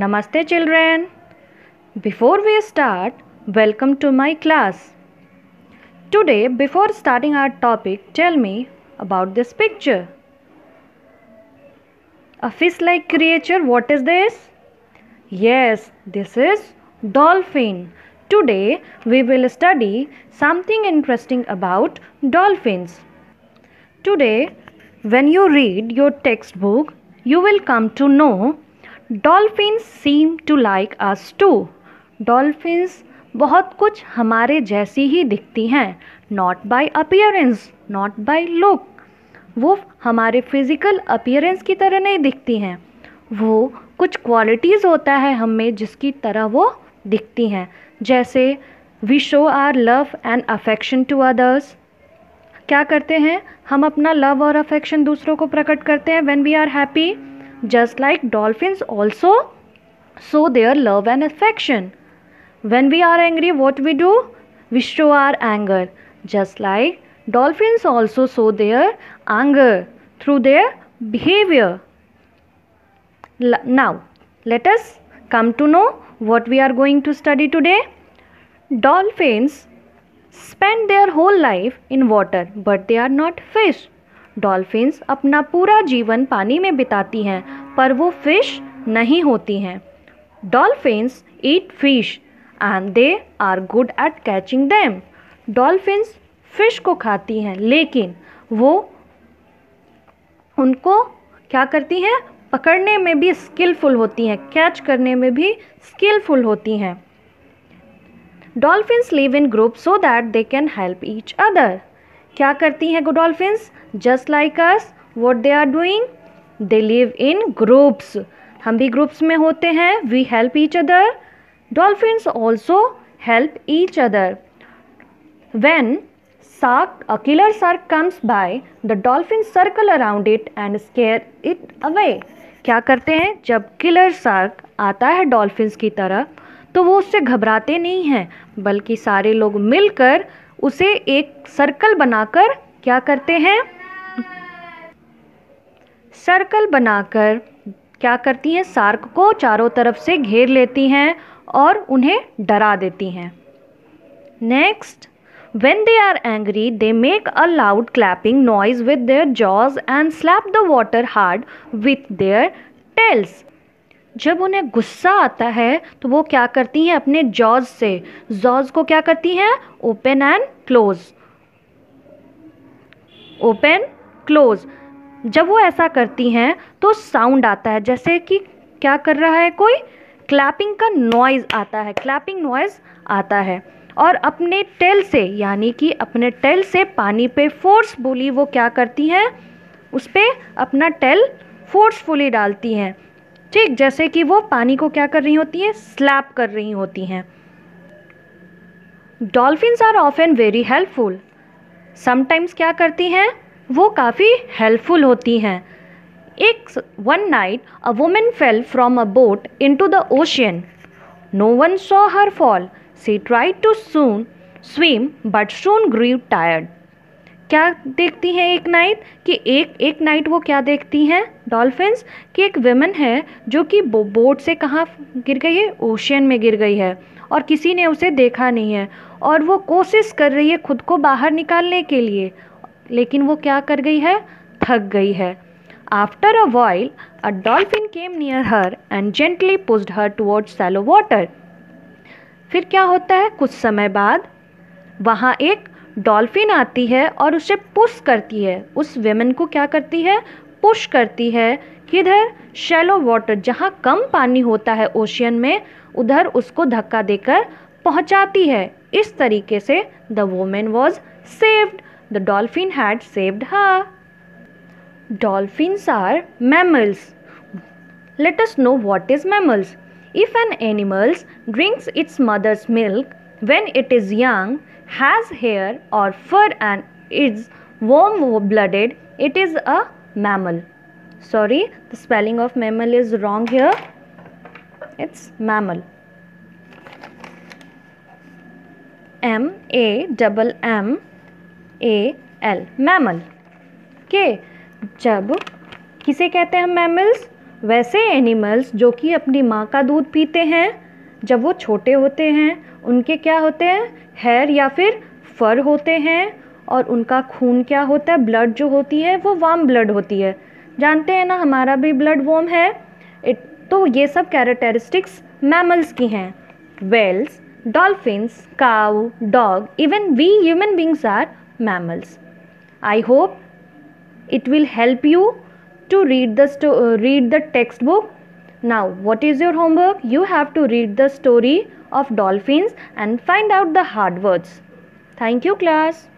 Namaste, children. Before we start, welcome to my class. Today, before starting our topic, tell me about this picture. A fish like creature, what is this? Yes, this is dolphin. Today, we will study something interesting about dolphins. Today, when you read your textbook, you will come to know dolphins seem to like us to dolphins बहुत कुछ हमारे जैसी ही दिखती हैं not by appearance not by look वो हमारे physical appearance की तरह नहीं दिखती हैं। वो कुछ क्वालिटीज़ होता है हम जिसकी तरह वो दिखती हैं। जैसे we show are love and affection to others क्या करते हैं? हम अपना लव और अफेक्शन दूसरों को प्रकट करते हैं when we are happy just like dolphins also show their love and affection. When we are angry, what we do? We show our anger, just like dolphins also show their anger through their behavior. Now, let us come to know what we are going to study today. Dolphins spend their whole life in water, but they are not fish. Dolphins अपना पूरा जीवन पानी में बिताती हैं, पर वो fish नहीं होती हैं। Dolphins eat fish and they are good at catching them dolphins fish को खाती हैं, लेकिन वो उनको क्या करती हैं? पकड़ने में भी स्किलफुल होती हैं कैच करने में भी स्किलफुल होती हैं। Dolphins live in group so that they can help each other क्या करती हैं dolphins just like us what they are doing they live in groups हम भी ग्रुप्स में होते हैं we help each other dolphins also help each other when shark, a shark comes by, the dolphins circle around it and scare it away. क्या करते हैं? जब killer shark आता है डॉल्फिन्स की तरफ़ तो वो उससे घबराते नहीं हैं, बल्कि सारे लोग मिलकर उसे एक सर्कल बनाकर क्या करते हैं? सर्कल बनाकर क्या करती हैं? सार्क को चारों तरफ़ से घेर लेती हैं और उन्हें डरा देती हैं। Next when they are angry they make a loud clapping noise with their jaws and slap the water hard with their tails जब उन्हें गुस्सा आता है तो वो क्या करती हैं अपने जॉज से? जॉज को क्या करती हैं? Open and close open close जब वो ऐसा करती हैं तो साउंड आता है, जैसे कि क्या कर रहा है कोई? क्लैपिंग का नॉइज़ आता है क्लैपिंग नॉइज़ आता है। और अपने टेल से, यानी कि अपने टेल से पानी पे फोर्स फोर्सफुली वो क्या करती हैं? उस पर अपना टेल फोर्सफुली डालती हैं। ठीक, जैसे कि वो पानी को क्या कर रही होती हैं? स्लैप कर रही होती हैं। डॉल्फिन्स आर ऑफ़ एंड वेरी हेल्पफुल समटाइम्स क्या करती हैं? वो काफ़ी हेल्पफुल होती हैं। एक one night a women fell from a boat into the ocean no one saw her fall she try to soon swim but soon grew tired क्या देखती हैं एक नाइट कि एक एक नाइट वो क्या देखती हैं? डॉल्फिन्स की एक वेमन है जो कि बो, बोट से कहाँ गिर गई है? ओशियन में गिर गई है और किसी ने उसे देखा नहीं है और वो कोशिश कर रही है खुद को बाहर निकालने के लिए लेकिन वो क्या कर गई है? थक गई है। After a while a dolphin came near her and gently pushed her towards shallow water फिर क्या होता है? कुछ समय बाद वहाँ एक डॉल्फिन आती है और उसे पुश करती है। उस वेमन को क्या करती है? पुश करती है किधर शैलो वाटर जहाँ कम पानी होता है ओशियन में उधर उसको धक्का देकर पहुँचाती है। इस तरीके से the women was saved the dolphin had saved her dolphins are mammals let us know what is mammals If an animal drinks its mother's milk when it is young, has hair or fur and is warm blooded, it is a mammal. Sorry, the spelling of mammal is wrong here. It's mammal. M A double M A L mammal. Okay, जब किसे कहते हैं mammals वैसे animals जो कि अपनी माँ का दूध पीते हैं जब वो छोटे होते हैं उनके क्या होते हैं हेयर या फिर फर होते हैं और उनका खून क्या होता है? ब्लड जो होती है, वो वार्म ब्लड होती है। जानते हैं ना, हमारा भी ब्लड वॉर्म है। इट तो ये सब कैरेक्टरिस्टिक्स मैमल्स की हैं। Whales dolphins cow dog even we human beings are mammals I hope it will help you to read the read the text book now what is your homework you have to read the story of dolphins and find out the hard words thank you class